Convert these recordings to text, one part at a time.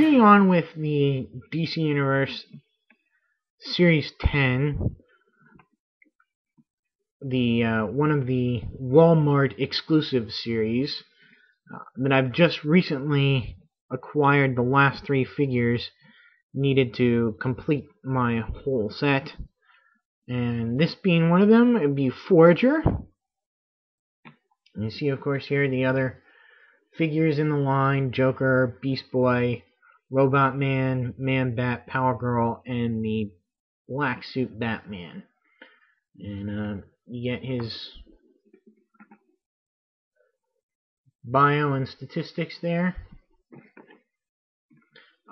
on with the DC Universe Series 10, the uh, one of the Walmart exclusive series uh, that I've just recently acquired the last three figures needed to complete my whole set. And this being one of them, it would be Forager. And you see, of course, here the other figures in the line Joker, Beast Boy, Robot Man, Man Bat, Power Girl, and the Black Suit Batman. And uh, you get his bio and statistics there.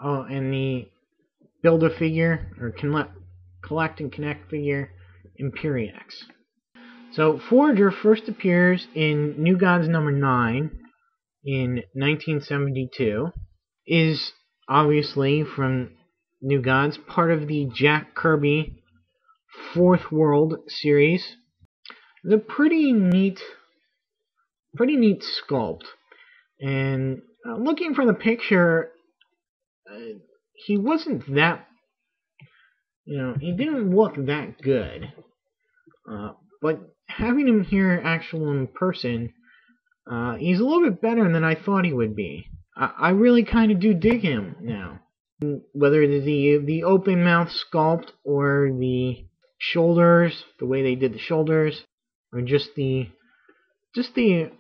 Oh, and the Builder figure, or collect and connect figure, Imperiex. So Forager first appears in New Gods number 9 in 1972, is obviously from New Gods, part of the Jack Kirby Fourth World series. The pretty neat, pretty neat sculpt. And uh, looking for the picture, uh, he wasn't that, you know, he didn't look that good. Uh, but having him here actual in person, uh, he's a little bit better than I thought he would be. I, really kind of do dig him now. Whether it is the the open mouth sculpt or the shoulders, the way they did the shoulders, or just the just the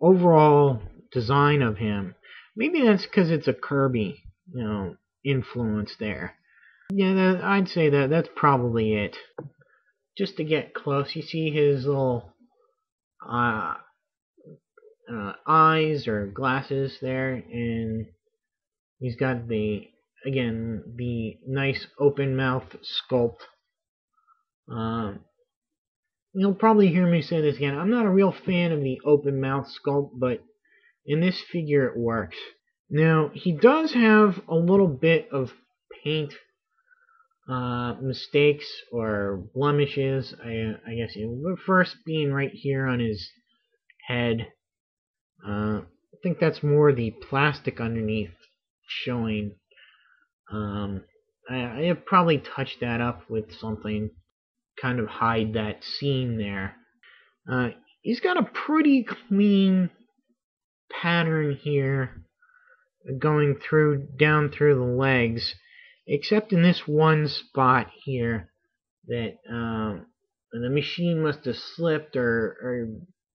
overall design of him. Maybe that's because it's a Kirby, you know, influence there. Yeah, that, I'd say that that's probably it. Just to get close, you see his little uh, uh, eyes or glasses there, and he's got the again the nice open mouth sculpt. Um, you'll probably hear me say this again. I'm not a real fan of the open mouth sculpt, but in this figure it works. Now, he does have a little bit of paint uh, mistakes or blemishes, I, I guess. First being right here on his head. Uh, I think that's more the plastic underneath showing. Um, I, I probably touched that up with something, kind of hide that seam there. Uh, he's got a pretty clean pattern here going through down through the legs, except in this one spot here that um, the machine must have slipped or, or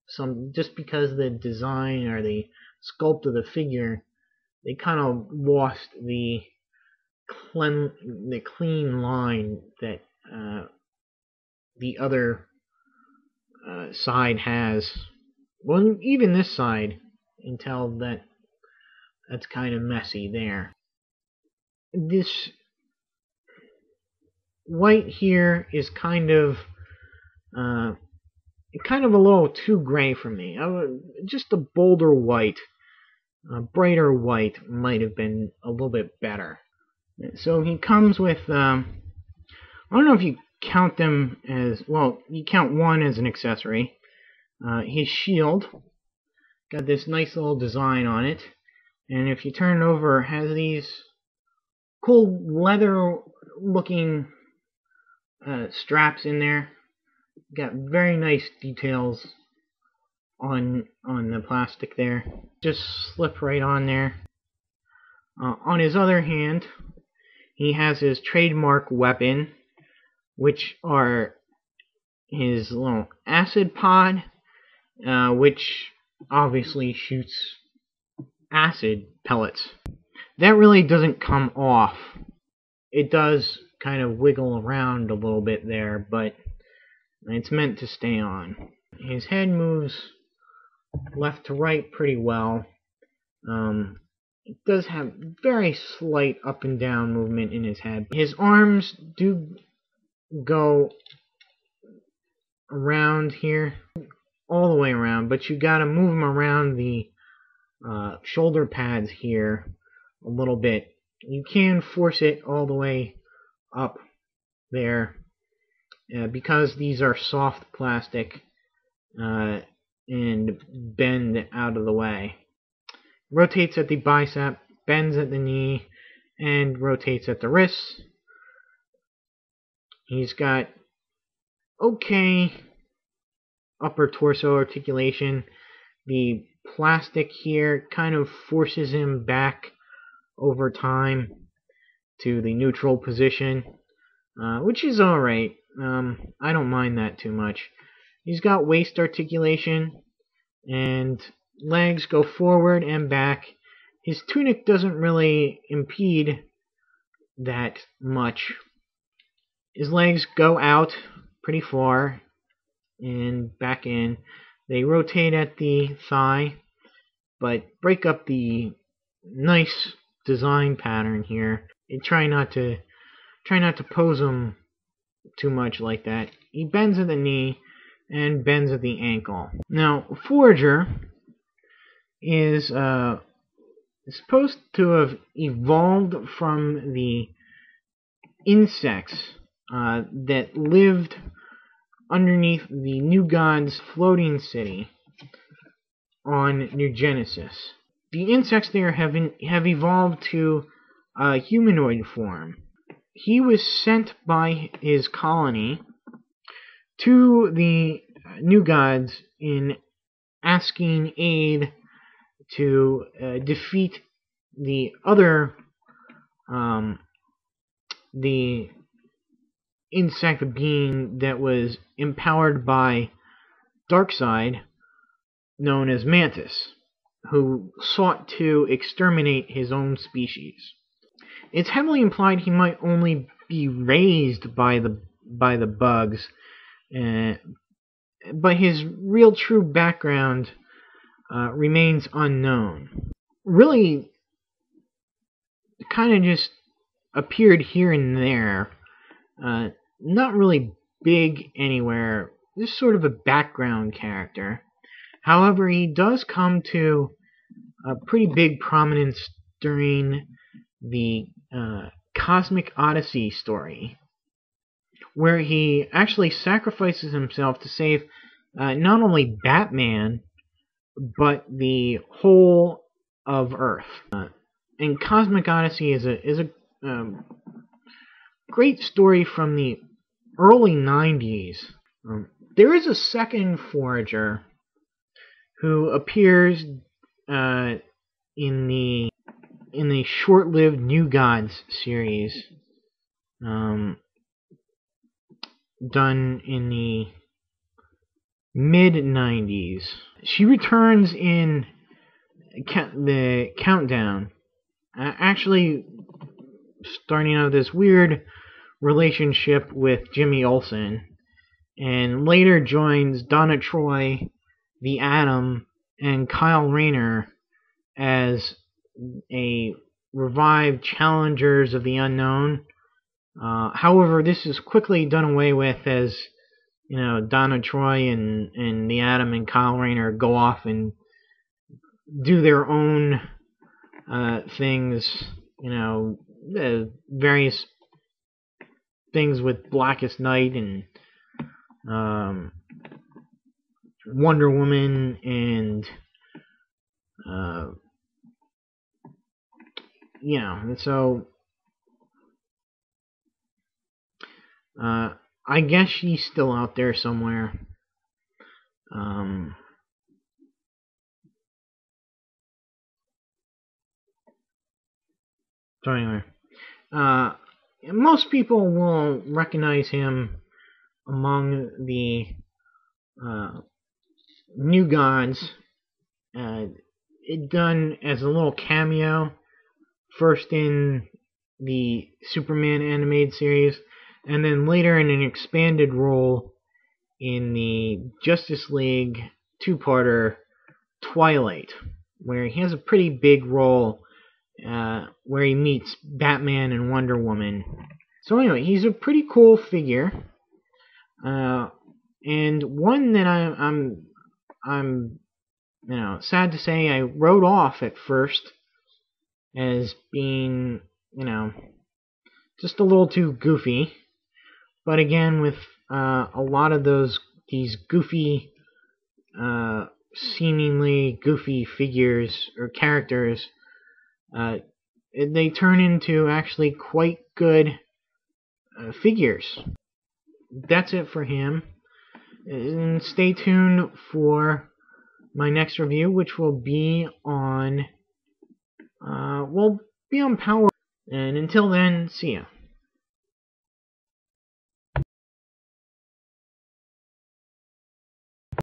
some just because the design or the sculpt of the figure they kind of lost the clean the clean line that uh, the other uh, side has. Well, even this side, until that that's kind of messy there. This white here is kind of uh, kind of a little too gray for me. Would, just a bolder white, a brighter white might have been a little bit better. So he comes with, um, I don't know if you count them as, well, you count one as an accessory. Uh, his shield, got this nice little design on it. And if you turn it over, it has these cool leather looking uh, straps in there. Got very nice details on on the plastic there. Just slip right on there. Uh, on his other hand, he has his trademark weapon, which are his little acid pod, uh, which obviously shoots acid pellets. That really doesn't come off. It does kind of wiggle around a little bit there, but it's meant to stay on. His head moves left to right pretty well. Um, it does have very slight up and down movement in his head. His arms do go around here, all the way around, but you gotta move them around the uh, shoulder pads here a little bit. You can force it all the way up there uh, because these are soft plastic uh, and bend out of the way. Rotates at the bicep, bends at the knee, and rotates at the wrists. He's got okay upper torso articulation. The plastic here kind of forces him back over time to the neutral position, uh, which is alright. Um, I don't mind that too much. He's got waist articulation, and legs go forward and back. His tunic doesn't really impede that much. His legs go out pretty far and back in. They rotate at the thigh, but break up the nice design pattern here. And try not to try not to pose him too much like that. He bends at the knee and bends at the ankle. Now, Forager is uh, supposed to have evolved from the insects uh, that lived underneath the New Gods floating city on New Genesis. The insects there have, in, have evolved to a humanoid form. He was sent by his colony to the New Gods in asking aid to uh, defeat the other um, the insect being that was empowered by Darkseid, known as Mantis, who sought to exterminate his own species. It's heavily implied he might only be raised by the by the bugs, uh, but his real true background uh, remains unknown. Really, kind of just appeared here and there. Uh, not really big anywhere. Just sort of a background character. However, he does come to a pretty big prominence during the uh, Cosmic Odyssey story, where he actually sacrifices himself to save uh, not only Batman, but the whole of Earth. Uh, and Cosmic Odyssey is a is a um, great story from the early 90s. Um, there is a second Forager who appears uh, in the in the short-lived New Gods series, um, done in the mid 90s. She returns in the countdown. Uh, actually, starting out this weird relationship with Jimmy Olsen, and later joins Donna Troy, the Atom, and Kyle Rayner as a revived Challengers of the Unknown. Uh, however, this is quickly done away with as you know Donna Troy and and the Atom and Kyle Rayner go off and do their own uh, things. You know, uh, various things with Blackest Night and um, Wonder Woman and uh, you know, and so uh, I guess she's still out there somewhere. Um, so anyway, uh, most people will recognize him among the uh, new gods. Uh, it done as a little cameo, first in the Superman animated series, and then later in an expanded role in the Justice League two-parter Twilight, where he has a pretty big role uh, where he meets Batman and Wonder Woman. So anyway, he's a pretty cool figure, uh, and one that I, I'm I'm you know sad to say I wrote off at first as being, you know, just a little too goofy. But again, with uh, a lot of those these goofy, uh, seemingly goofy figures or characters, uh, they turn into actually quite good uh, figures. That's it for him. And stay tuned for my next review, which will be on uh, well, be on power, and until then, see ya.